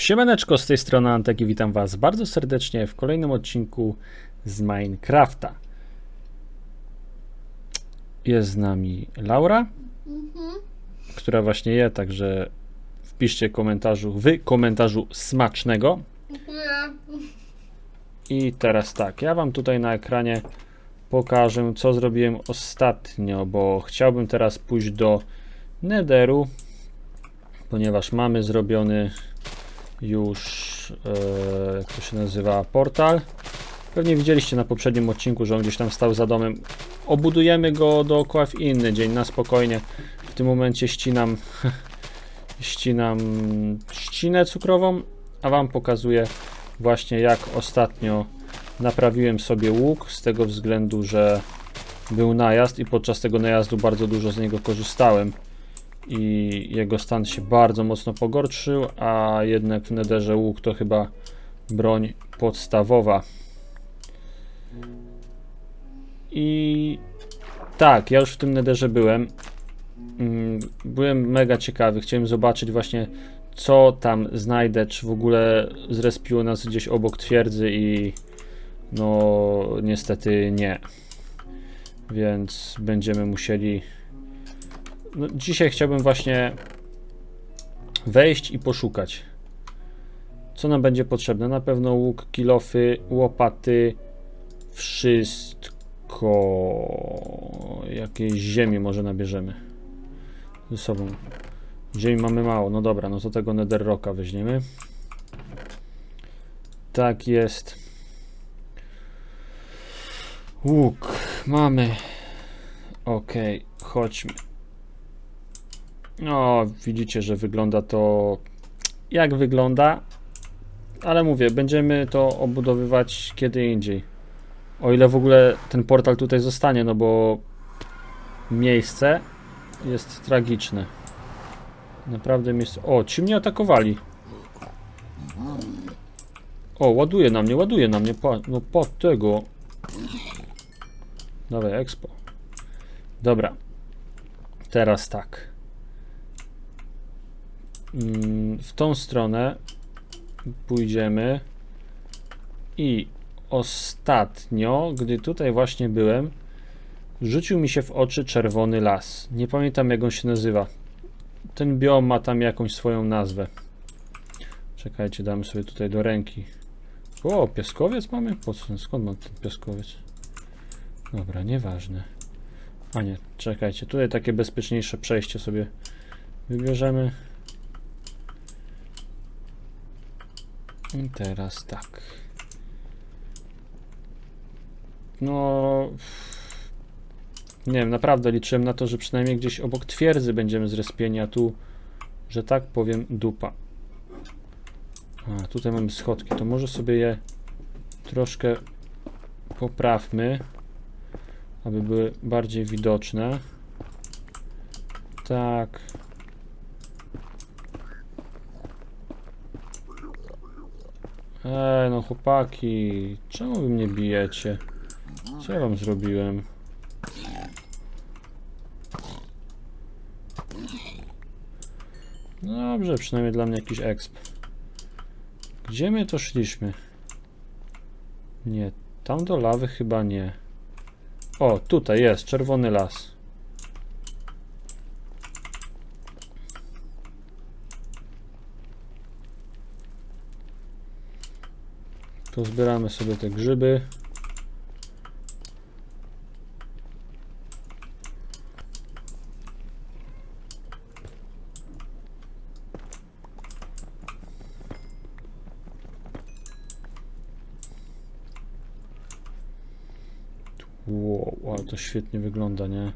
Siemaneczko, z tej strony Antek i witam Was bardzo serdecznie w kolejnym odcinku z Minecrafta. Jest z nami Laura, która właśnie je, także wpiszcie komentarzu, w komentarzu smacznego. I teraz tak, ja Wam tutaj na ekranie pokażę, co zrobiłem ostatnio, bo chciałbym teraz pójść do Netheru, ponieważ mamy zrobiony już, e, jak to się nazywa, portal. Pewnie widzieliście na poprzednim odcinku, że on gdzieś tam stał za domem. Obudujemy go dookoła w inny dzień, na spokojnie. W tym momencie ścinam, ścinam ścinę cukrową, a Wam pokazuję właśnie jak ostatnio naprawiłem sobie łuk, z tego względu, że był najazd i podczas tego najazdu bardzo dużo z niego korzystałem i jego stan się bardzo mocno pogorszył, a jednak w nederze łuk to chyba broń podstawowa. I tak, ja już w tym nederze byłem. Mm, Byłem mega ciekawy, chciałem zobaczyć właśnie co tam znajdę, czy w ogóle zrespiło nas gdzieś obok twierdzy i no niestety nie. Więc będziemy musieli no, dzisiaj chciałbym właśnie wejść i poszukać. Co nam będzie potrzebne? Na pewno łuk, kilofy, łopaty, wszystko. Jakieś ziemi może nabierzemy ze sobą. Ziemi mamy mało, no dobra, no to tego netherrocka weźmiemy. Tak jest. Łuk mamy. Okej, chodźmy. No, widzicie, że wygląda to jak wygląda, ale mówię, będziemy to obudowywać kiedy indziej. O ile w ogóle ten portal tutaj zostanie, no bo miejsce jest tragiczne. Naprawdę miejsce. O, ci mnie atakowali. O, ładuje na mnie, ładuje na mnie. No po tego. Dawaj, expo. Dobra. Teraz tak. Mm, w tą stronę pójdziemy i ostatnio, gdy tutaj właśnie byłem, rzucił mi się w oczy czerwony las. Nie pamiętam jak on się nazywa. Ten biom ma tam jakąś swoją nazwę. Czekajcie, damy sobie tutaj do ręki. O, piaskowiec mamy? Po co? Skąd mam ten piaskowiec? Dobra, nieważne. A nie, czekajcie, tutaj takie bezpieczniejsze przejście sobie wybierzemy. I teraz tak. No. Nie wiem, naprawdę liczyłem na to, że przynajmniej gdzieś obok twierdzy będziemy zrespieni, a tu, że tak powiem, dupa. A, tutaj mamy schodki, to może sobie je troszkę poprawmy, aby były bardziej widoczne. Tak. Ej, no chłopaki, czemu wy mnie bijecie? Co ja wam zrobiłem? Dobrze, przynajmniej dla mnie jakiś exp. Gdzie my to szliśmy? Nie, tam do lawy chyba nie. O, tutaj jest, czerwony las. Pozbieramy sobie te grzyby. Wow, ale to świetnie wygląda, nie?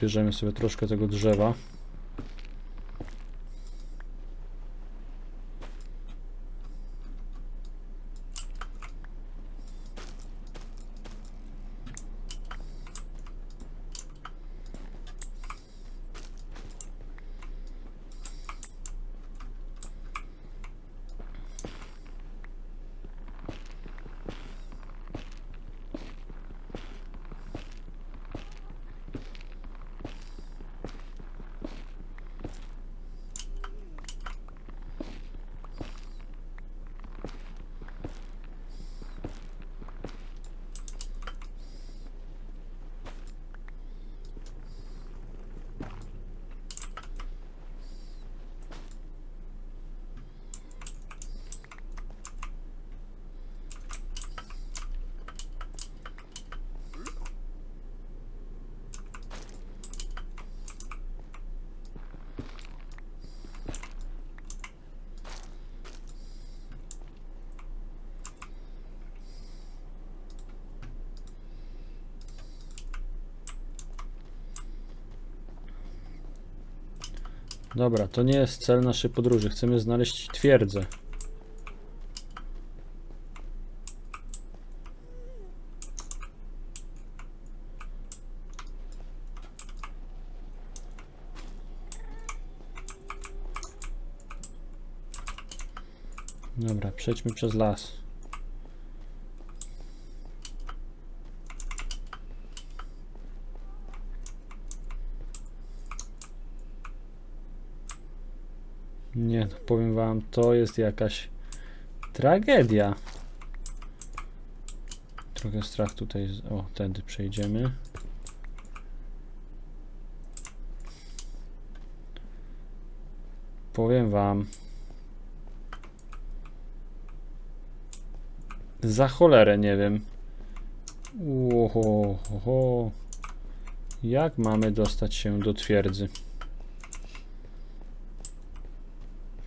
Bierzemy sobie troszkę tego drzewa. Dobra, to nie jest cel naszej podróży. Chcemy znaleźć twierdzę. Dobra, przejdźmy przez las. Nie, no powiem wam, to jest jakaś tragedia. Trochę strach tutaj. O, tędy przejdziemy. Powiem wam. Za cholerę nie wiem. Oho, oho. Jak mamy dostać się do twierdzy?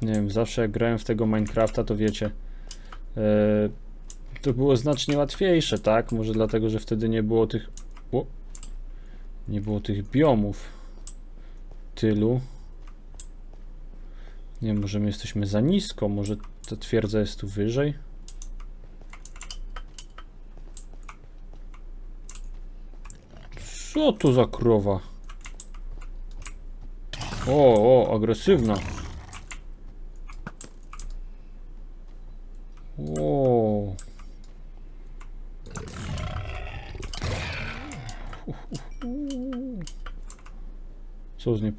Nie wiem, zawsze jak grałem w tego Minecrafta, to wiecie, e, to było znacznie łatwiejsze, tak? Może dlatego, że wtedy nie było tych. O, nie było tych biomów tylu. Nie wiem, może my jesteśmy za nisko, może ta twierdza jest tu wyżej. Co to za krowa? O, o, agresywna. O.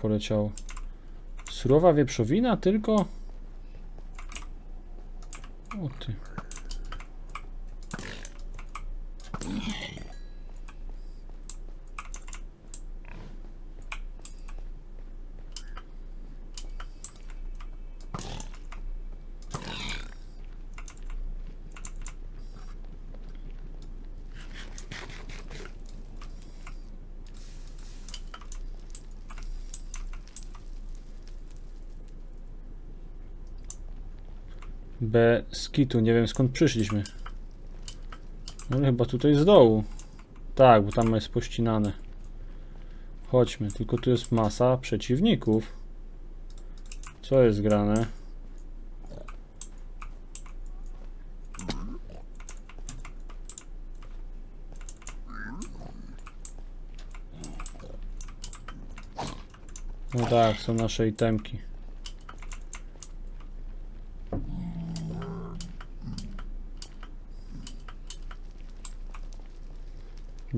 Poleciało? Surowa wieprzowina tylko? O ty. B skitu, nie wiem skąd przyszliśmy. No chyba tutaj z dołu. Tak, bo tam jest pościnane. Chodźmy, tylko tu jest masa przeciwników. Co jest grane? No tak, są nasze itemki.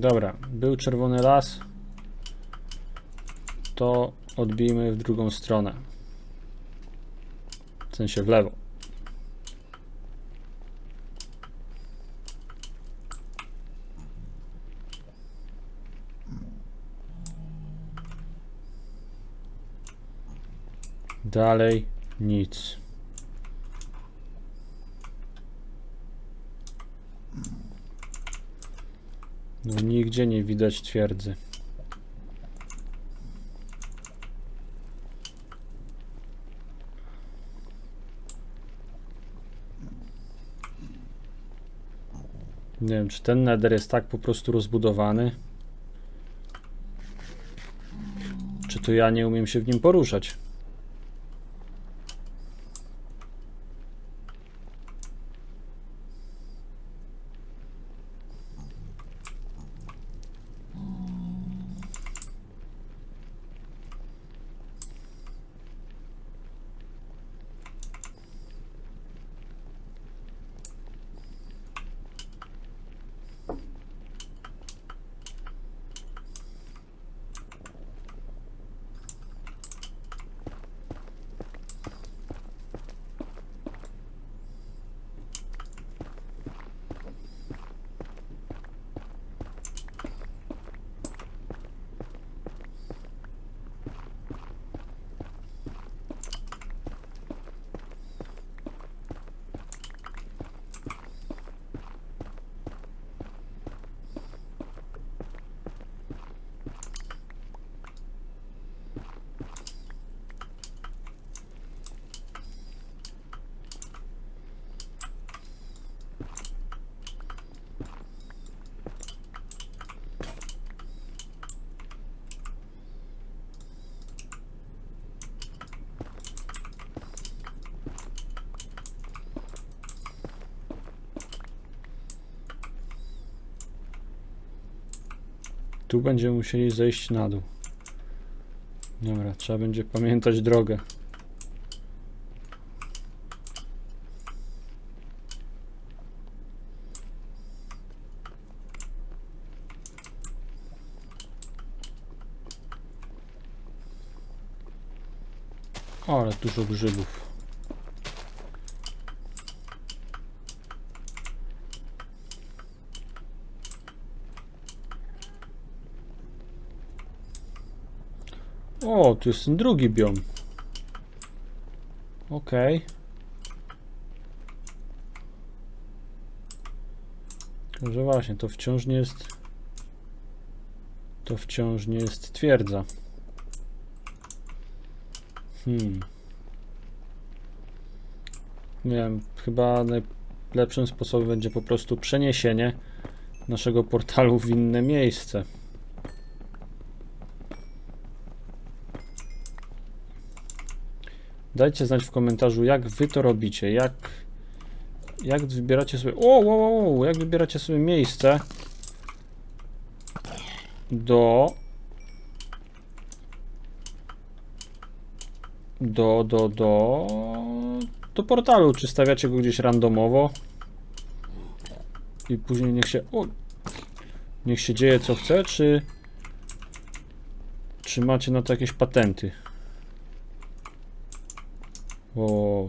Dobra, był czerwony las. To odbijmy w drugą stronę. W sensie w lewo. Dalej nic. No nigdzie nie widać twierdzy. Nie wiem, czy ten nether jest tak po prostu rozbudowany. Czy to ja nie umiem się w nim poruszać? Tu będziemy musieli zejść na dół. Dobra, trzeba będzie pamiętać drogę. O, ale dużo grzybów. O, tu jest ten drugi biom. Okej. Że właśnie, to wciąż nie jest... To wciąż nie jest twierdza. Hmm. Nie wiem, chyba najlepszym sposobem będzie po prostu przeniesienie naszego portalu w inne miejsce. Dajcie znać w komentarzu, jak wy to robicie, jak, jak wybieracie sobie, o, o, o, o, jak wybieracie sobie miejsce do do, do, do do portalu, czy stawiacie go gdzieś randomowo i później niech się, o, niech się dzieje co chce, czy czy macie na to jakieś patenty? O.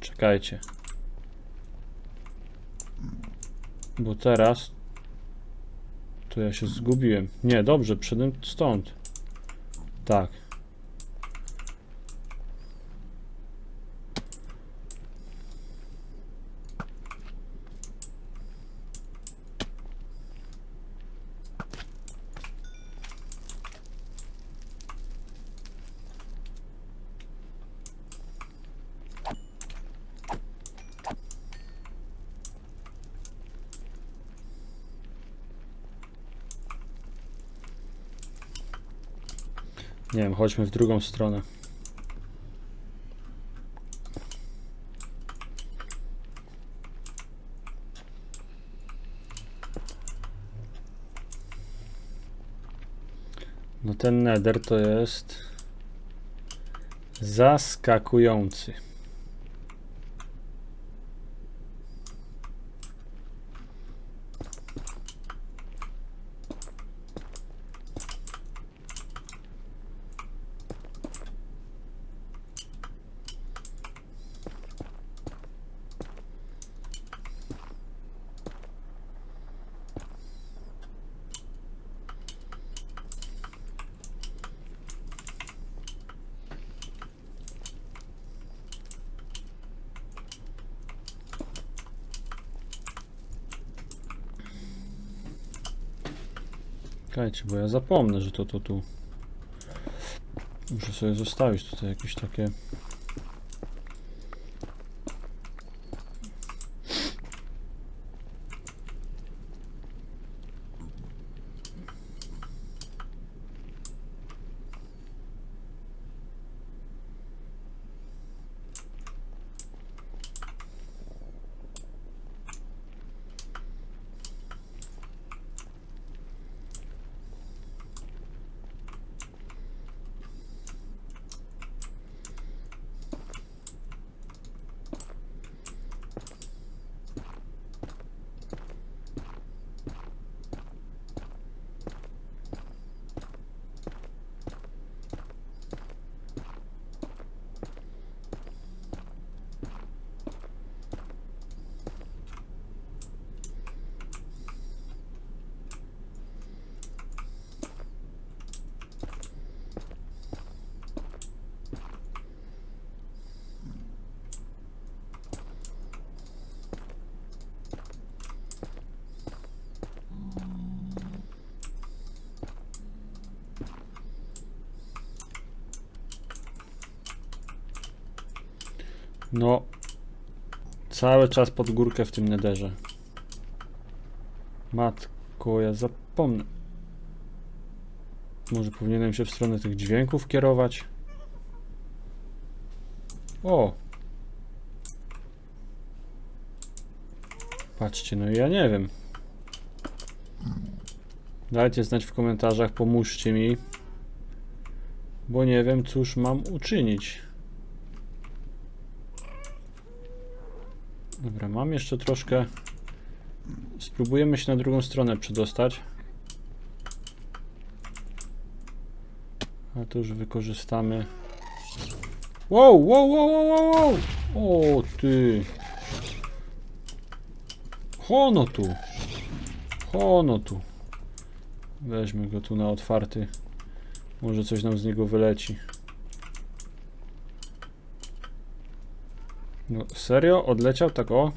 Czekajcie. Bo teraz to ja się zgubiłem. Nie, dobrze, przyszedłem stąd. Tak. Nie wiem, chodźmy w drugą stronę. No ten nether to jest zaskakujący. Czekajcie, bo ja zapomnę, że to to tu. Muszę sobie zostawić tutaj jakieś takie. No. Cały czas pod górkę w tym nederze. Matko, ja zapomnę. Może powinienem się w stronę tych dźwięków kierować? O! Patrzcie, no ja nie wiem. Dajcie znać w komentarzach, pomóżcie mi. Bo nie wiem, cóż mam uczynić. Dobra, mam jeszcze troszkę. Spróbujemy się na drugą stronę przedostać. A to już wykorzystamy. Wow, wow, wow, wow, wow! O ty! Hono tu! Hono tu! Weźmy go tu na otwarty. Może coś nam z niego wyleci. No serio? Odleciał tak o?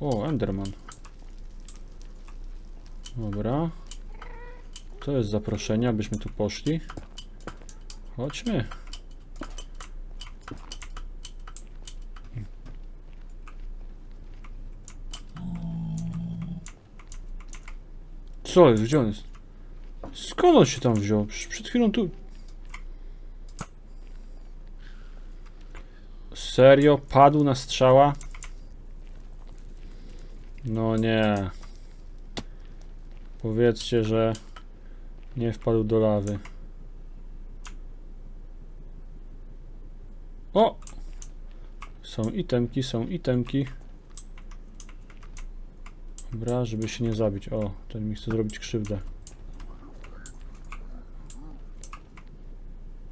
O, Enderman. Dobra. To jest zaproszenie, abyśmy tu poszli. Chodźmy. Co jest? Gdzie on jest? Skąd on się tam wziął? Przecież przed chwilą tu... Serio? Padł na strzała? No nie. Powiedzcie, że nie wpadł do lawy. O! Są itemki, są itemki. Dobra, żeby się nie zabić. O, ten mi chce zrobić krzywdę.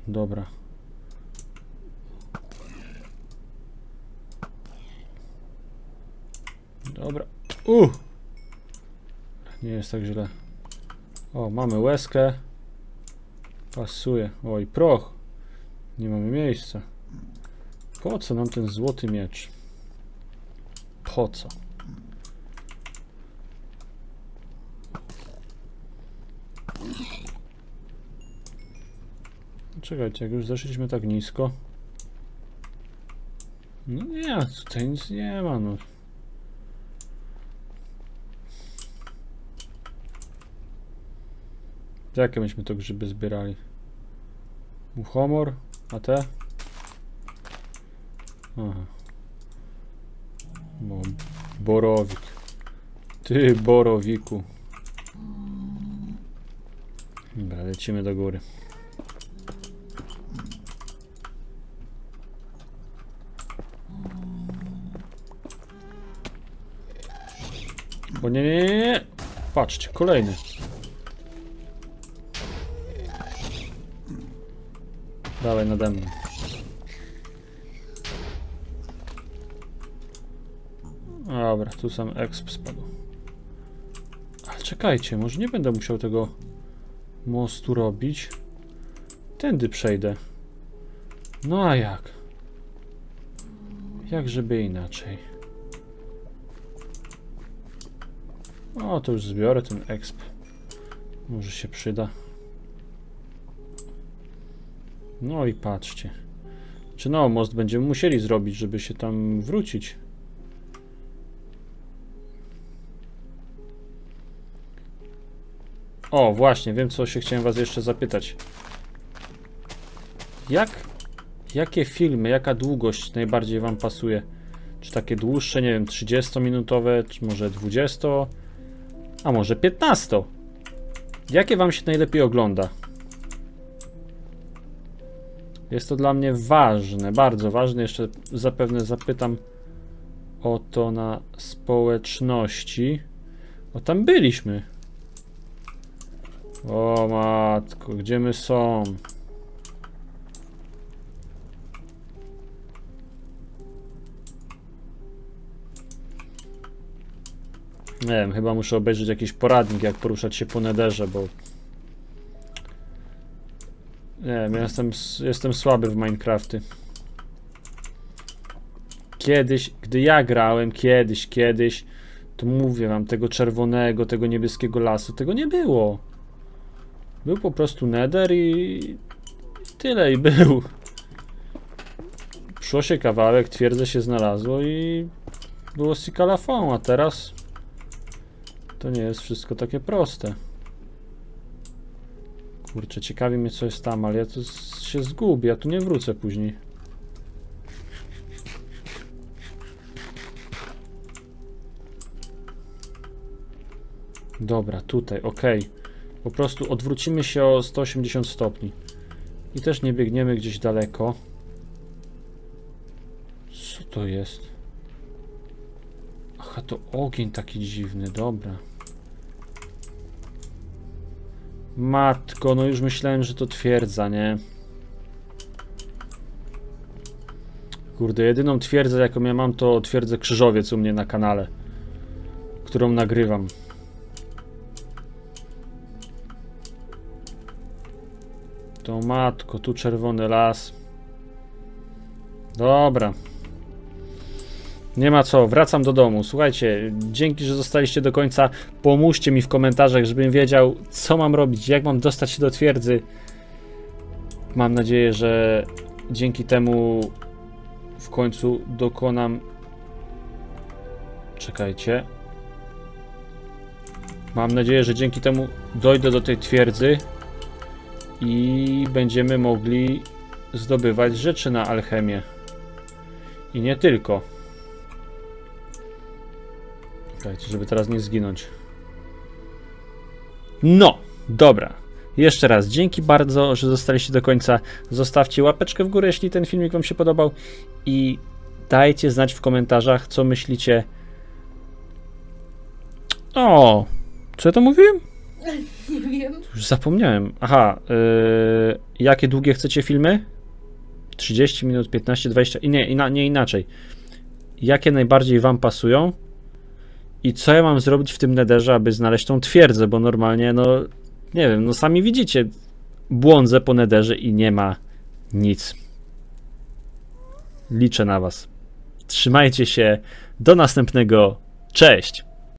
Dobra. Dobra. Uh! Nie jest tak źle. O, mamy łezkę. Pasuje. Oj, proch. Nie mamy miejsca. Po co nam ten złoty miecz? Po co? Czekajcie, jak już zeszliśmy tak nisko. No nie, tutaj nic nie ma, no. Jakie myśmy to grzyby zbierali? Muchomor, a te? Aha. Bo, borowik. Ty, borowiku. Dobra, lecimy do góry. O nie, nie, nie, nie. Patrzcie, kolejny. Dawaj nade mną. Dobra, tu sam exp spadł. Ale czekajcie, może nie będę musiał tego mostu robić. Tędy przejdę. No a jak? Jak żeby inaczej? O, to już zbiorę ten exp. Może się przyda. No i patrzcie. Czy no, most będziemy musieli zrobić, żeby się tam wrócić. O, właśnie, wiem co się chciałem was jeszcze zapytać. Jak, jakie filmy, jaka długość najbardziej wam pasuje? Czy takie dłuższe, nie wiem, 30-minutowe, czy może 20, a może 15? Jakie wam się najlepiej ogląda? Jest to dla mnie ważne, bardzo ważne. Jeszcze zapewne zapytam o to na społeczności. O, tam byliśmy. O matko, gdzie my są? Nie wiem, chyba muszę obejrzeć jakiś poradnik, jak poruszać się po nederze, bo... Nie wiem, jestem, jestem słaby w Minecrafty. Kiedyś, gdy ja grałem, kiedyś, kiedyś, to mówię wam, tego czerwonego, tego niebieskiego lasu, tego nie było. Był po prostu nether i tyle i był. Szło się kawałek, twierdze się znalazło i było sikalafon, a teraz to nie jest wszystko takie proste. Kurczę, ciekawi mnie co jest tam, ale ja tu się zgubię, ja tu nie wrócę później. Dobra, tutaj, ok. Po prostu odwrócimy się o 180 stopni. I też nie biegniemy gdzieś daleko. Co to jest? Aha, to ogień taki dziwny, dobra. Matko, no już myślałem, że to twierdza, nie? Kurde, jedyną twierdzę, jaką ja mam, to twierdzę Krzyżowiec u mnie na kanale, którą nagrywam. To matko, tu czerwony las. Dobra. Nie ma co, wracam do domu. Słuchajcie, dzięki, że zostaliście do końca. Pomóżcie mi w komentarzach, żebym wiedział, co mam robić, jak mam dostać się do twierdzy. Mam nadzieję, że dzięki temu w końcu dokonam. Czekajcie. Mam nadzieję, że dzięki temu dojdę do tej twierdzy i będziemy mogli zdobywać rzeczy na alchemię. I nie tylko. Czekajcie, żeby teraz nie zginąć. No, dobra. Jeszcze raz, dzięki bardzo, że zostaliście do końca. Zostawcie łapeczkę w górę, jeśli ten filmik Wam się podobał i dajcie znać w komentarzach, co myślicie. O, co ja to mówiłem? Nie wiem. Już zapomniałem. Aha, yy, jakie długie chcecie filmy? 30 minut, 15, 20. I nie, nie inaczej. Jakie najbardziej Wam pasują? I co ja mam zrobić w tym nederze, aby znaleźć tą twierdzę? Bo normalnie, no, nie wiem, no sami widzicie, błądzę po nederze i nie ma nic. Liczę na Was. Trzymajcie się. Do następnego. Cześć!